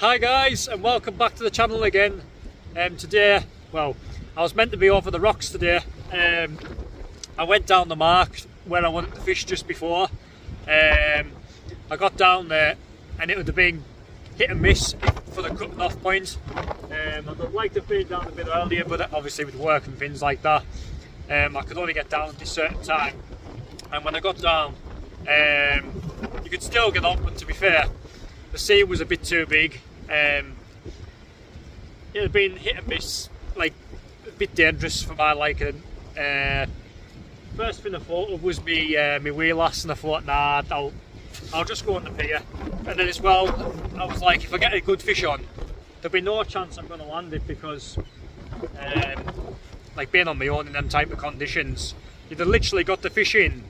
Hi guys and welcome back to the channel again. Um, today, well, I was meant to be over the rocks today. Um, I went down the mark where I wanted to fish just before. Um, I got down there and it would have been hit and miss for the cutting off point. Um, I'd like to have been down a bit earlier but obviously with work and things like that um, I could only get down at a certain time and when I got down um, you could still get up but to be fair the sea was a bit too big. Um, it had been hit and miss, like a bit dangerous for my liking. Uh, first thing I thought of was me uh, my wheelass, and I thought, nah, I'll I'll just go on the pier. And then as well, I was like, if I get a good fish on, there'll be no chance I'm going to land it because, um, like being on my own in them type of conditions, you'd have literally got the fish in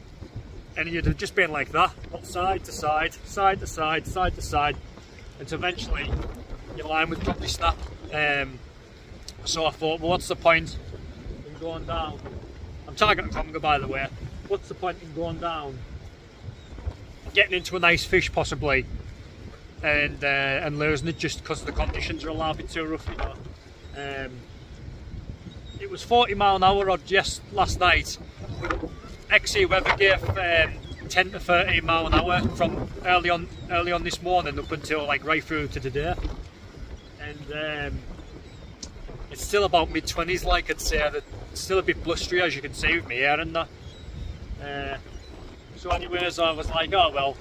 and you'd have just been like that, side to side, side to side, side to side, until eventually your line would probably snap. Um, so I thought, well, what's the point in going down? I'm targeting Conger, by the way. What's the point in going down, getting into a nice fish possibly, and uh, and losing it just because the conditions are a little bit too rough, you know? Um, it was 40 mile an hour odd just last night XC Weather gave um, 10 to 13 mile an hour from early on early on this morning up until like right through to today. And um, it's still about mid 20s like I'd say that still a bit blustery as you can see with me hair and that. Uh, so anyways I was like oh well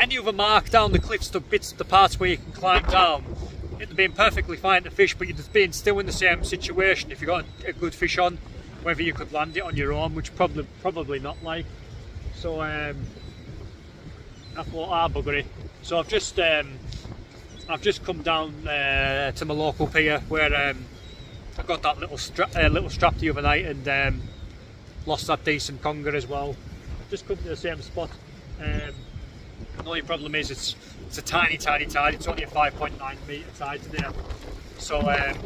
any other mark down the cliffs the bits the parts where you can climb down it'd been perfectly fine to fish but you'd have been still in the same situation if you got a good fish on whether you could land it on your own, which probably probably not like. So um, I thought, ah, bugger it. So I've just um, I've just come down uh, to my local pier where um, I got that little strap, uh, little strap the other night and um, lost that decent conger as well. Just come to the same spot. Um, the only problem is it's it's a tiny, tiny tide. It's only a 5.9 metre tide today. So um,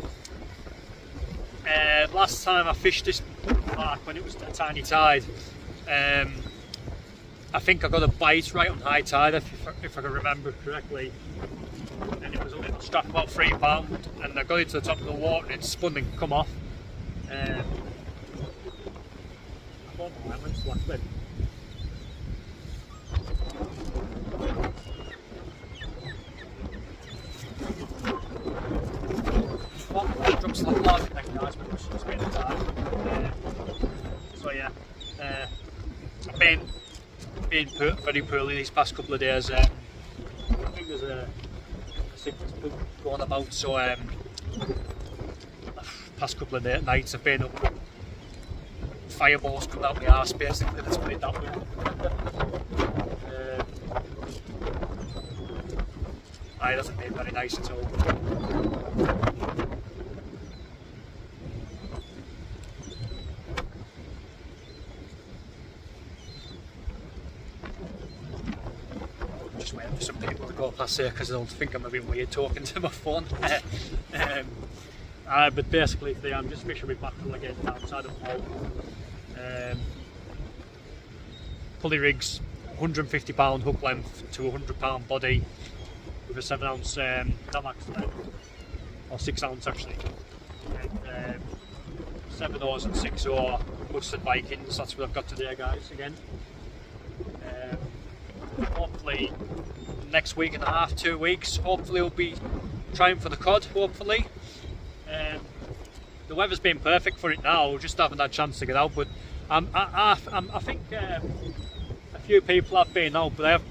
uh, last time I fished this park when it was a tiny tide, um, I think I got a bite right on high tide, if, if I can remember correctly. And it was only strap about three pound, and I got it to the top of the water and it spun and come off. Um, I don't know how Drops like large acknowledgement, which has been a time. Uh, so yeah, uh, I've been been very poorly these past couple of days. Um, I think there's a, sickness going about, so um, past couple of nights I've been up with fireballs coming out my arse basically, let's put it that way. um, it hasn't been very nice at all. Here because they'll think I'm a bit weird talking to my phone. um, uh, but basically today I'm just fishing with mackerel again outside of Hull. Um, pulley rigs, 150 pound hook length to 100 pound body with a 7 ounce um, Damax length, or 6 ounce actually. And, um, 7 oars and 6 oar Mustad Vikings, that's what I've got today guys again. Um, hopefully next week and a half, two weeks. Hopefully we'll be trying for the cod, hopefully. Um, the weather's been perfect for it now, we just haven't had a chance to get out, but um, I, I, I, think um, a few people have been out, but I, have,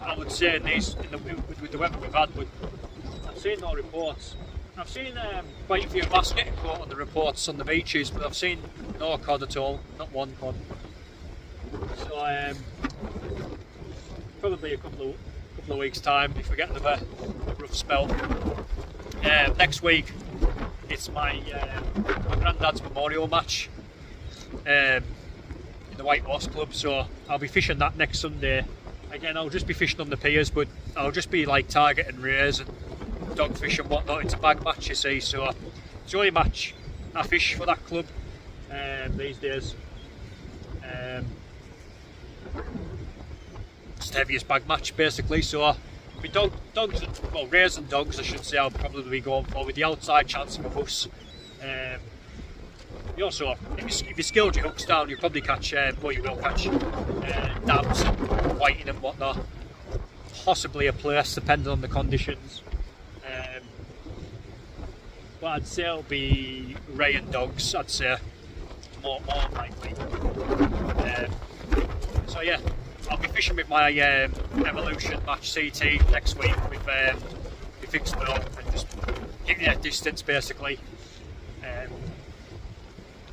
I would say in these, in the, with, with, the weather we've had, but I've seen no reports. I've seen um, quite a few bass getting caught on the reports on the beaches, but I've seen no cod at all, not one cod. So um, probably a couple of couple of weeks time if we get another rough spell. Uh, next week it's my, uh, my granddad's memorial match um, in the White Horse Club so I'll be fishing that next Sunday. Again I'll just be fishing on the piers but I'll just be like targeting rays and dogfish and whatnot. It's a bag match you see so it's the only match I fish for that club um, these days. Um, heaviest bag match basically so my dog, dogs, well, raising dogs, I should say, I'll probably be going for with the outside chance of a bus. Um, you also, if you, if you skilled your hooks down, you'll probably catch, uh, you will catch uh, dabs, whiting and whatnot. Possibly a place, depending on the conditions. Um, but I'd say it'll be ray and dogs, I'd say, more, more likely. Um, so yeah, I'll be fishing with my um, Evolution Match CT next week with um, we fixed it up and just it a distance basically. Um,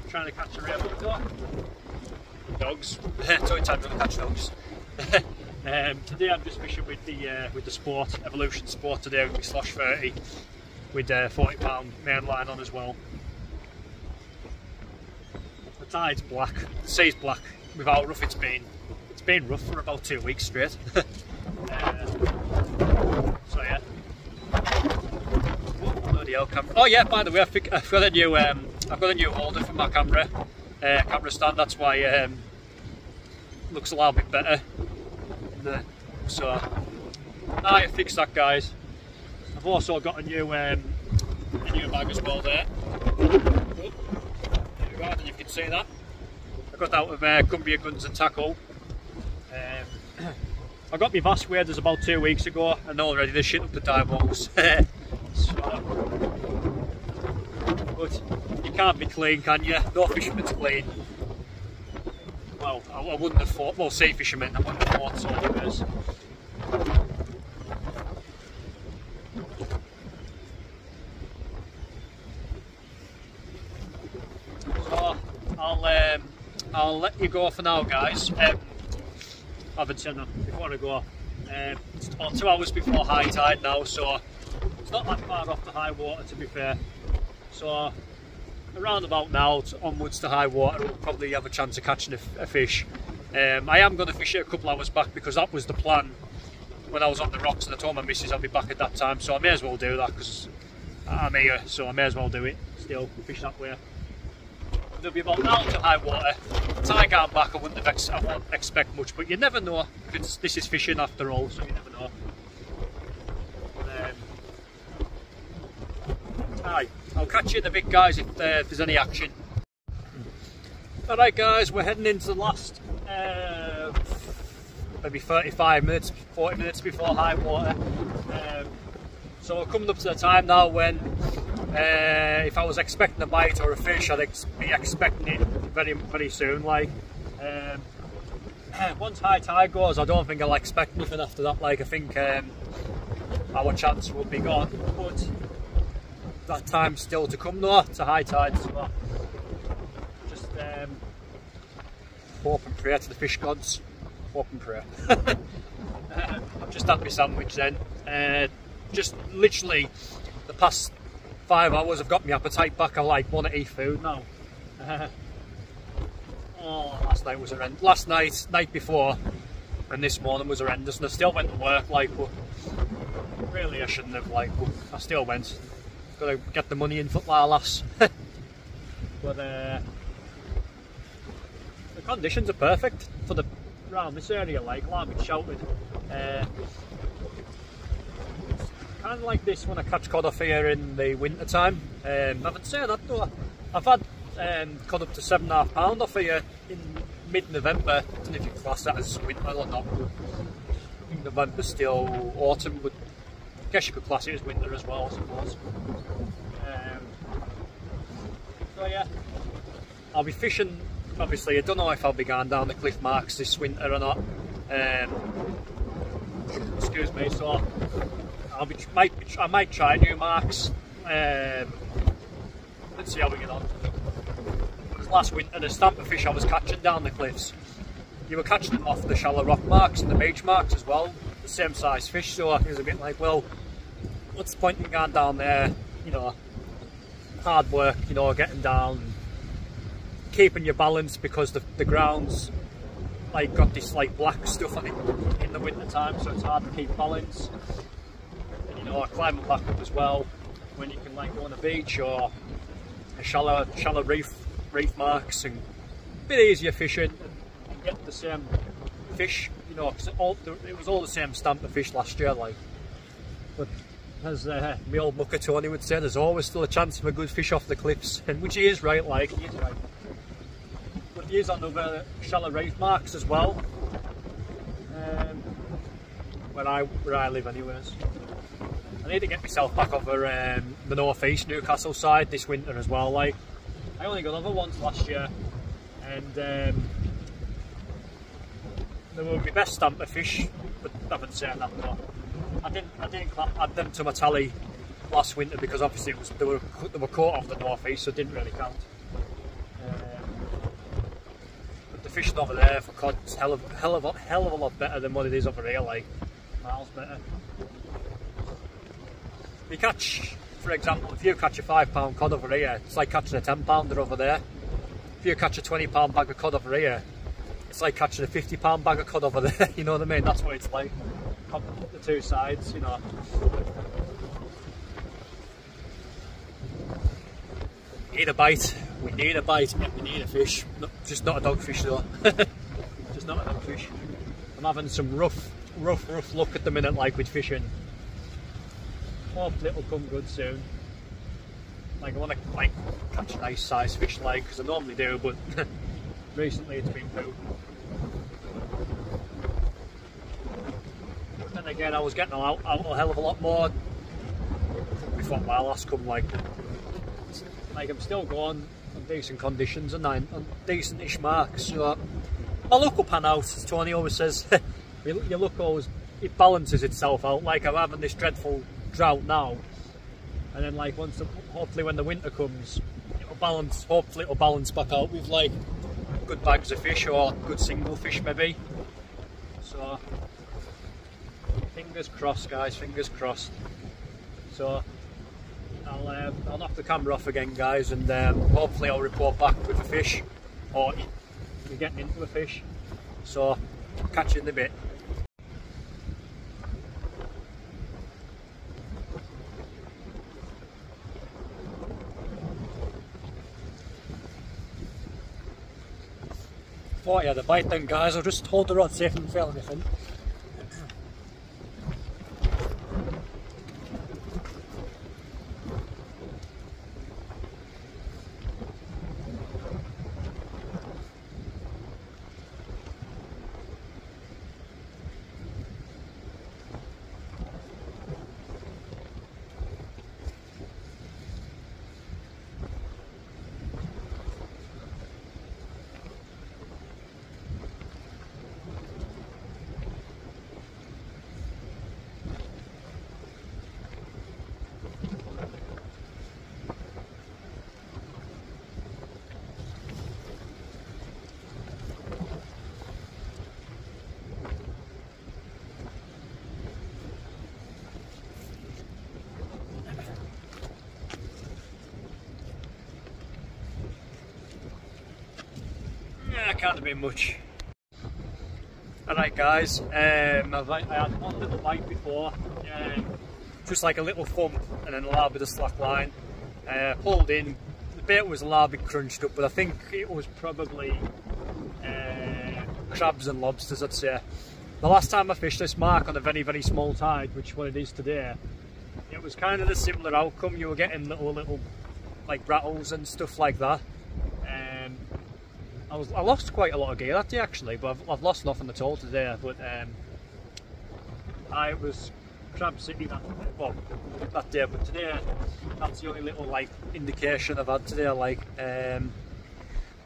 trying to catch a real dog. Dogs. Toy time to catch dogs. um, today I'm just fishing with the uh, with the Sport Evolution Sport today with my Slosh 30 with a uh, 40 pound main line on as well. The tide's black, the sea's black with how rough it's been. Been rough for about two weeks straight. uh, so yeah. Oh, camera. Oh yeah, by the way, I've got a new um, I've got a new holder for my camera uh, camera stand. That's why um, looks a little bit better. So I fixed that, guys. I've also got a new um, a new bag as well there. Oh, there you go. You can see that. I got that with uh, Cumbria Guns and Tackle. I got my Vass waders about two weeks ago and already they're shit up the dive balls. so, but you can't be clean, can you? No fisherman's clean. Well, I, I wouldn't have thought, well, sea fishermen, I wouldn't have thought so anyways. I'll, um, I'll let you go for now, guys. Um, I haven't said that before I go. Um, it's about two hours before high tide now, so it's not that far off the high water to be fair. So around about now onwards to high water we'll probably have a chance of catching a, a fish. Um, I am going to fish it a couple hours back because that was the plan when I was on the rocks and I told my missus I'll be back at that time so I may as well do that because I'm here so I may as well do it still fish that way. There'll be about now to high water. Tide going back I wouldn't have I won't expect much but you never know this is fishing after all so you never know. Aye, I'll catch you in the big guys if, uh, if there's any action. Alright guys, we're heading into the last uh, maybe 35 minutes, 40 minutes before high water. Um, so we're coming up to the time now when uh, if I was expecting a bite or a fish, I'd ex be expecting it very very soon. Like um, once high tide goes, I don't think I'll expect nothing after that. Like I think um, our chance will be gone. But that time still to come though, to high tide. So just um, hope and pray to the fish gods. Hope and pray. uh, I've just had my sandwich then. Uh, just literally the past five hours I've got my appetite back. I like want to eat food now. Oh, last night was horrendous. Last night, night before, and this morning was horrendous. And I still went to work like, well, really I shouldn't have like, well, I still went got to get the money in football lass. but uh, the conditions are perfect for the round this area, like like we shouted. Uh, kind of like this when I catch cod off here in the winter time. Um, I haven't said that though. I've had um, cod up to seven and a half pound off here in mid-November. I don't know if you class that as winter or not. Think November's still autumn, but I guess you could class it as winter as well, I suppose. Um, so yeah, I'll be fishing. Obviously, I don't know if I'll be going down the cliff marks this winter or not. Um, excuse me. So I'll be might I might try new marks. Um, let's see how we get on. Last winter, the stamper fish I was catching down the cliffs, you were catching them off the shallow rock marks and the beach marks as well the same size fish, so it was a bit like, well, what's the point in going down there, you know, hard work, you know, getting down, keeping your balance because the, the ground's like got this like black stuff on it in the winter time, so it's hard to keep balance. Know, climbing back up as well when you can like go on a beach or a shallow shallow reef reef marks and a bit easier fishing and get the same fish, you know, because it, it was all the same stamp of fish last year, like But as uh, my old mucker Tony would say, there's always still a chance of a good fish off the cliffs, and which he is right, like he is right. But he is on other shallow reef marks as well, um, where I where I live, anyways. Need to get myself back over um, the north east Newcastle side this winter as well. Like I only got over once last year, and um, they were my best stamper fish, but I haven't said that though. I didn't I didn't add them to my tally last winter because obviously it was they were they were caught off the north east, so it didn't really count. Um, but the fishing over there for cod's hell of hell of a hell of a lot better than what it is over here, like miles better you catch, for example, if you catch a five pound cod over here, it's like catching a 10 pounder over there. If you catch a 20 pound bag of cod over here, it's like catching a 50 pound bag of cod over there, you know what I mean? That's what it's like. The two sides, you know. Need a bite, we need a bite, we need a fish. just not a dogfish though. just not a dogfish. I'm having some rough, rough, rough look at the minute like with fishing hopefully it'll come good soon. Like I want to like catch a nice size fish like because I normally do, but recently it's been poo. Then again, I was getting out, out a hell of a lot more before my last come. Like, like I'm still going on decent conditions and nine on decentish marks. So my luck will pan out, as Tony always says. your luck always it balances itself out. Like I'm having this dreadful drought now, and then like once hopefully when the winter comes, it'll balance. Hopefully it'll balance back out with like good bags of fish or good single fish maybe. So fingers crossed, guys. Fingers crossed. So I'll um, I'll knock the camera off again, guys, and um, hopefully I'll report back with a fish or we're getting into a fish. So catch you in a bit. Thought you had a bite then guys, I'll just hold the rod safe and fail anything. Yeah, can't have been much. Alright guys, um, I had one little bite before, um, just like a little thump and then a little bit of slack line. Uh, pulled in, the bait was a little bit crunched up, but I think it was probably uh, crabs and lobsters I'd say. The last time I fished this mark on a very very small tide, which what it is today, it was kind of the similar outcome, you were getting little little like rattles and stuff like that. I was I lost quite a lot of gear that day actually, but I've, I've lost nothing at all today. But um, I was Crab City that well that day, but today that's the only little like indication I've had today. Like um,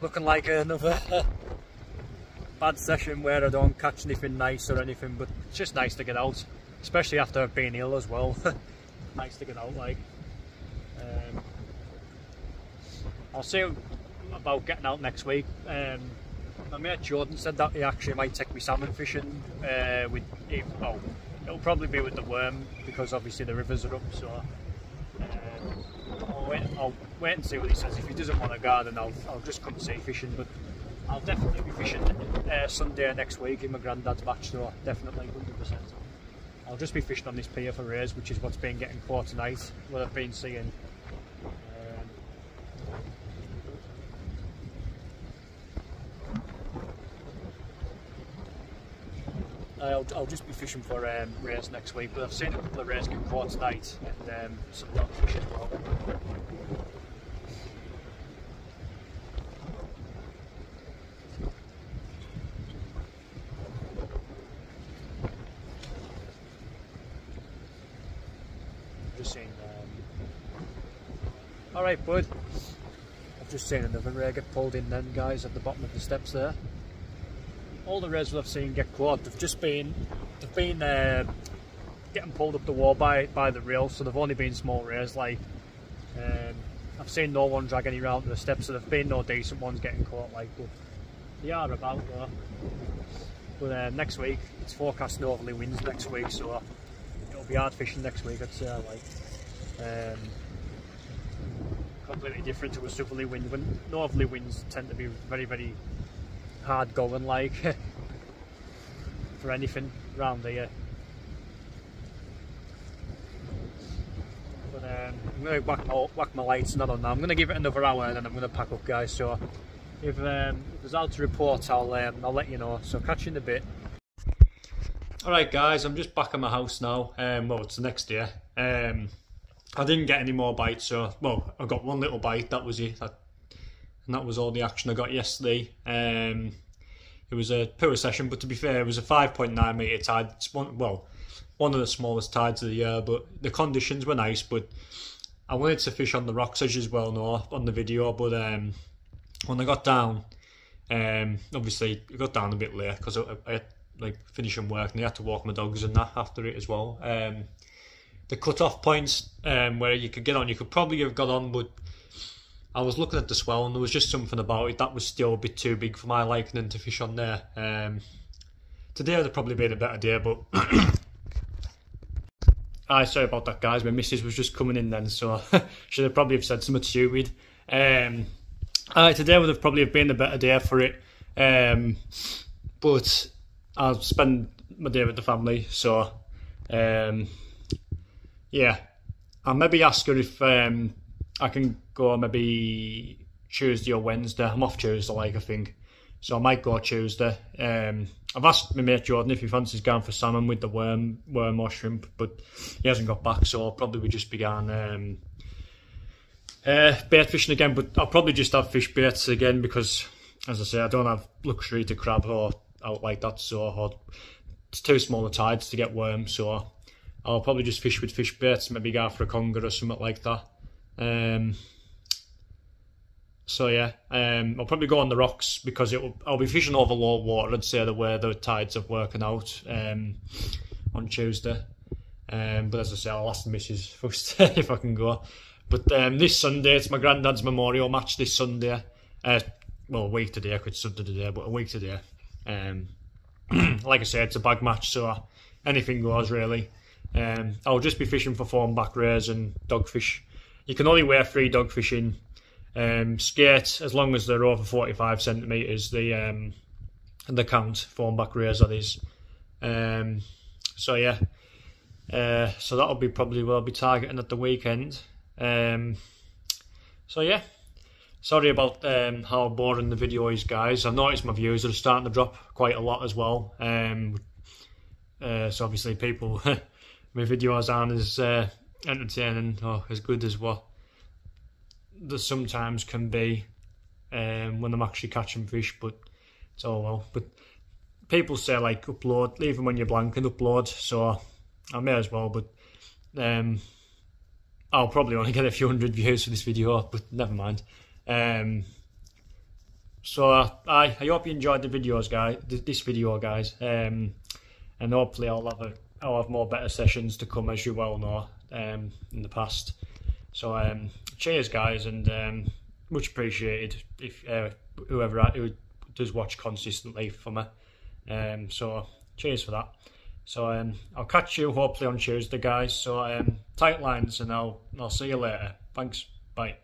looking like another bad session where I don't catch anything nice or anything, but it's just nice to get out, especially after I've been ill as well. nice to get out like. Um, I'll see about getting out next week. Um, my mate Jordan said that he actually might take me salmon fishing uh, with, well, it'll probably be with the worm because obviously the rivers are up. So um, I'll, wait, I'll wait and see what he says. If he doesn't want to garden, I'll, I'll just come sea fishing. But I'll definitely be fishing uh, Sunday next week in my granddad's match, so definitely 100%. I'll just be fishing on this pier for rays, which is what's been getting caught tonight, what I've been seeing. I'll, I'll just be fishing for um, rays next week, but I've seen a couple of rays get caught tonight and um, some dogfish as well. Just. Um... All right, bud. I've just seen another ray get pulled in. Then, guys, at the bottom of the steps there all the rays I've seen get caught, they've just been they've been uh, getting pulled up the wall by by the reel, so they've only been small rays. Like um, I've seen no one drag any round the steps, so there've been no decent ones getting caught. Like, but they are about though. But uh, next week it's forecast northerly winds next week, so it'll be hard fishing next week. I'd say like. Um, completely different to a southerly wind. When northerly winds tend to be very, very hard going like for anything around here. But um, I'm going to whack my, whack my lights not on now. I'm going to give it another hour and then I'm going to pack up guys. So if, um, if there's out to report I'll, um, I'll let you know. So catch you in a bit. Alright guys, I'm just back at my house now. Um, well, it's the next day. Um, I didn't get any more bites, so well, I got one little bite. That was it. That and that was all the action I got yesterday. Um, it was a poor session, but to be fair, it was a 5.9 metre tide. It's one, well, one of the smallest tides of the year, but the conditions were nice. But I wanted to fish on the rocks, as you well know, on the video. But um, when I got down, um, obviously I got down a bit late because I, I, had like finishing work and I had to walk my dogs and that after it as well. Um, the cut-off points um, where you could get on, you could probably have got on, but I was looking at the swell and there was just something about it that was still a bit too big for my liking to fish on there. Um, today would have probably been a better day, but I sorry about that, guys. My missus was just coming in then, so should have probably have said something stupid. Um, uh, today would have probably have been a better day for it, um, but I'll spend my day with the family, so um, yeah. I'll maybe ask her if um, I can go maybe Tuesday or Wednesday. I'm off Tuesday, like I think. So I might go Tuesday. Um, I've asked my mate Jordan if he fancies going for salmon with the worm, worm or shrimp, but he hasn't got back, so I'll probably we just be going um, uh, bait fishing again. But I'll probably just have fish baits again because, as I say, I don't have luxury to crab or out like that, so it's too small a tides to get worms. So I'll probably just fish with fish baits, maybe go for a conger or something like that. Um, so yeah, um, I'll probably go on the rocks because it will, I'll be fishing over low water. I'd say the way the tides are working out um, on Tuesday. Um, but as I say, I'll ask the missus first if I can go. But um, this Sunday, it's my granddad's memorial match this Sunday. Uh, well, a week today, I could Sunday today, but a week today. Um, like I said, it's a bag match, so anything goes really. Um, I'll just be fishing for thornback rays and dogfish you can only wear three dogfish in um, skate as long as they're over 45 centimetres. The um, the count thornback rays are these. Um, so yeah, uh, so that'll be probably what I'll be targeting at the weekend. Um, so yeah, sorry about um, how boring the video is, guys. I've noticed my views are starting to drop quite a lot as well. Um, uh, so obviously people, my videos aren't as uh, entertaining or as good as what there sometimes can be um, when I'm actually catching fish, but it's all well. But people say like upload, them when you're blank and upload, so I may as well. But um, I'll probably only get a few hundred views for this video, but never mind. Um, so I, I hope you enjoyed the videos, guys. This video, guys, um, and hopefully I'll have a I'll have more better sessions to come, as you well know um, in the past. So um, cheers, guys, and um, much appreciated if uh, whoever who does watch consistently for me. Um, so cheers for that. So um, I'll catch you hopefully on Tuesday, guys. So um, tight lines, and I'll I'll see you later. Thanks. Bye.